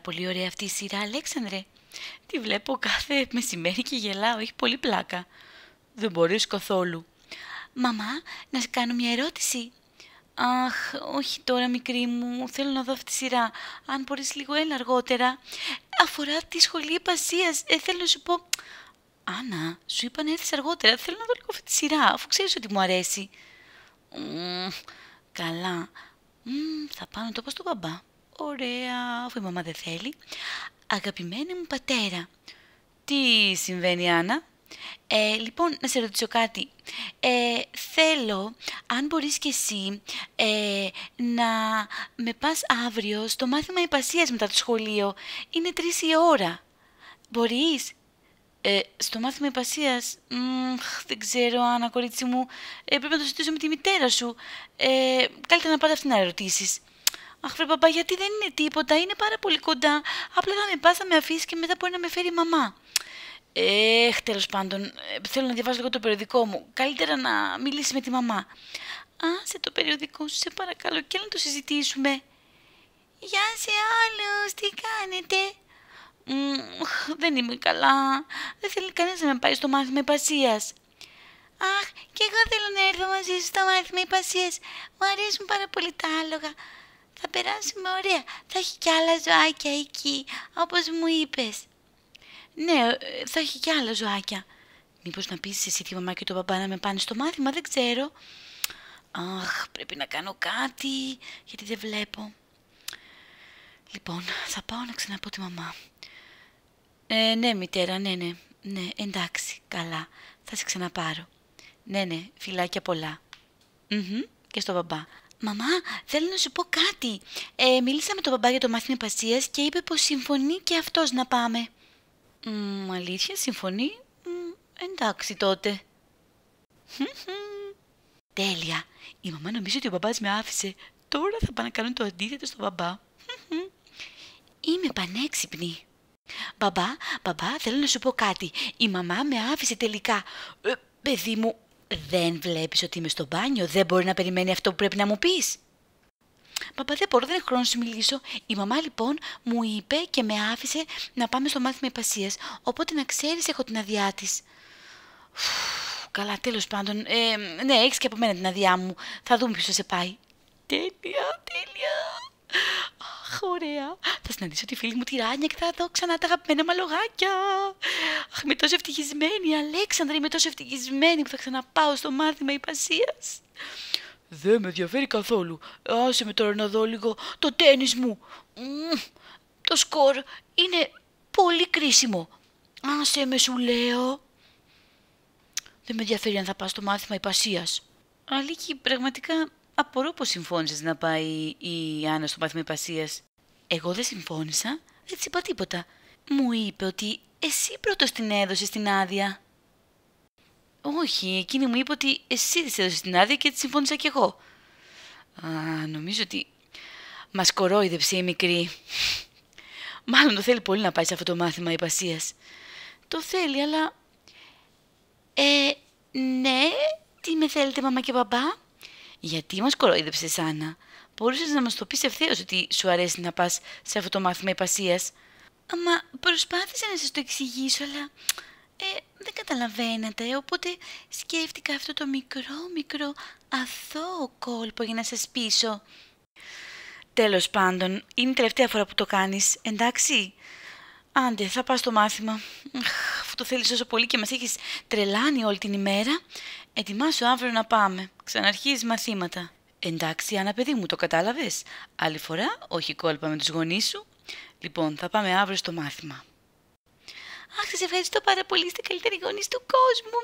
πάρα πολύ ωραία αυτή η σειρά, Αλέξανδρε. Τη βλέπω κάθε μεσημέρι και γελάω, έχει πολύ πλάκα. Δεν μπορείς καθόλου. Μαμά, να σε κάνω μια ερώτηση. Αχ, όχι τώρα μικρή μου, θέλω να δω αυτή τη σειρά. Αν μπορείς λίγο έλα αργότερα. Αφορά τη σχολή επασίας. Ε, θέλω να σου πω... Άννα, σου είπα να έρθεις αργότερα. Θέλω να δω λίγο αυτή τη σειρά, αφού ξέρεις ότι μου αρέσει. καλά. θα πάω να το πω στον μπαμπά. Ωραία, αφού η μαμά δεν θέλει. Αγαπημένη μου πατέρα. Τι συμβαίνει, Άννα; Ε, λοιπόν, να σε ρωτήσω κάτι. Ε, θέλω, αν μπορείς και εσύ, ε, να με πας αύριο στο μάθημα υπασίας μετά το σχολείο. Είναι τρεις η ώρα. Μπορείς; Ε, στο μάθημα υπασίας, δεν ξέρω, Άννα, κορίτσι μου, ε, πρέπει να το συζητήσω με τη μητέρα σου. Ε, καλύτερα να πάτε αυτήν να ρωτήσεις. Αχ, βρε παπά, γιατί δεν είναι τίποτα, είναι πάρα πολύ κοντά. Απλά θα με πας, θα με αφήσεις και μετά μπορεί να με φέρει η μαμά. Έχ, τέλος πάντων, ε, θέλω να διαβάσω λίγο το περιοδικό μου. Καλύτερα να μιλήσεις με τη μαμά. Α, σε το περιοδικό σου, σε παρακαλώ, και να το συζητήσουμε. Γεια σε όλους, τι κάνετε; δεν είμαι καλά. Δεν θέλει κανείς να με πάει στο μάθημα υπασίας. Αχ, και εγώ θέλω να έρθω μαζί σου στο μάθημα υπασίας. Μου αρέσουν πάρα πολύ τα άλογα. Θα περάσουμε ωραία. Θα έχει κι άλλα ζωάκια εκεί, όπως μου είπες. Ναι, ε, θα έχει κι άλλα ζωάκια. Μήπως να πεις εσύ τη μαμά και τον παπά να με πάνε στο μάθημα, δεν ξέρω. Αχ, πρέπει να κάνω κάτι, γιατί δεν βλέπω. Λοιπόν, θα πάω να ξαναπώ τη μαμά. Ε, ναι, μητέρα, ναι, ναι. Ναι, εντάξει, καλά. Θα σε ξαναπάρω. Ναι, ναι, φιλάκια πολλά. Mm και στο μπαμπά. Μαμά, θέλω να σου πω κάτι. Ε, μίλησα με τον μπαμπά για το μάθημα υπασίας και είπε πως συμφωνεί και αυτός να πάμε. Μ, αλήθεια, συμφωνεί. εντάξει τότε. Τέλεια. Η μαμά νομίζει ότι ο μπαμπάς με άφησε. Τώρα θα πάνε να κάνουν το αντίθετο στο μπαμπά. Είμαι πανέξυπνη. Μπαμπά, μπαμπά, θέλω να σου πω κάτι. Η μαμά με άφησε τελικά. Ε, παιδί μου, δεν βλέπεις ότι είμαι στο μπάνιο. Δεν μπορεί να περιμένει αυτό που πρέπει να μου πεις. Παπα, δεν μπορώ, δεν έχω χρόνο να σου μιλήσω. Η μαμά λοιπόν μου είπε και με άφησε να πάμε στο μάθημα υπασίας. Οπότε να ξέρεις, έχω την αδειά της. Καλά, τέλος πάντων. Ε, ναι, έχεις και από μένα την αδειά μου. Θα δούμε ποιος θα σε πάει. Τέλεια, τέλεια. Αχ, ωραία. Θα συναντήσω τη φίλη μου τη Ράνια και θα δω ξανά τα αγαπημένα μαλογάκια. Αχ, είμαι τόσο ευτυχισμένη, Αλέξανδρα, είμαι τόσο ευτυχισμένη που θα ξαναπάω στο μάθημα υπασίας. Δεν με ενδιαφέρει καθόλου. Άσε με τώρα να δω λίγο το τένις μου. το σκορ είναι πολύ κρίσιμο. Άσε με σου λέω. Δεν με ενδιαφέρει αν θα πας στο μάθημα υπασίας. Αλίκη, πραγματικά απορώ πως συμφώνησες να πάει η Άννα στο μάθημα υπασίας. Εγώ δεν συμφώνησα, δεν της είπα τίποτα. Μου είπε ότι εσύ πρώτος την έδωσες την άδεια. Όχι, εκείνη μου είπε ότι εσύ της έδωσες την άδεια και τη συμφώνησα κι εγώ. Α, νομίζω ότι μας κορόιδεψε η μικρή. Μάλλον το θέλει πολύ να πάει σε αυτό το μάθημα υπασίας. Το θέλει, αλλά... Ε, ναι, τι με θέλετε μαμά και μπαμπά. Γιατί μας κορόιδεψε Άννα. Μπορούσες να μας το πεις ευθέως ότι σου αρέσει να πας σε αυτό το μάθημα υπασίας; Μα προσπάθησα να σας το εξηγήσω, αλλά ε, δεν καταλαβαίνετε, οπότε σκέφτηκα αυτό το μικρό μικρό αθώο κόλπο για να σας πείσω. Τέλος πάντων, είναι η τελευταία φορά που το κάνεις, εντάξει; Άντε, θα πας στο μάθημα. Αφού το θέλεις όσο πολύ και μας έχεις τρελάνει όλη την ημέρα, ετοιμάσου αύριο να πάμε. Ξαναρχίζεις μαθήματα. Εντάξει, Άννα παιδί μου, το κατάλαβες. Άλλη φορά, όχι κόλπα με τους γονείς σου. Λοιπόν, θα πάμε αύριο στο μάθημα. Αχ, σας ευχαριστώ πάρα πολύ, είστε καλύτεροι γονείς του κόσμου.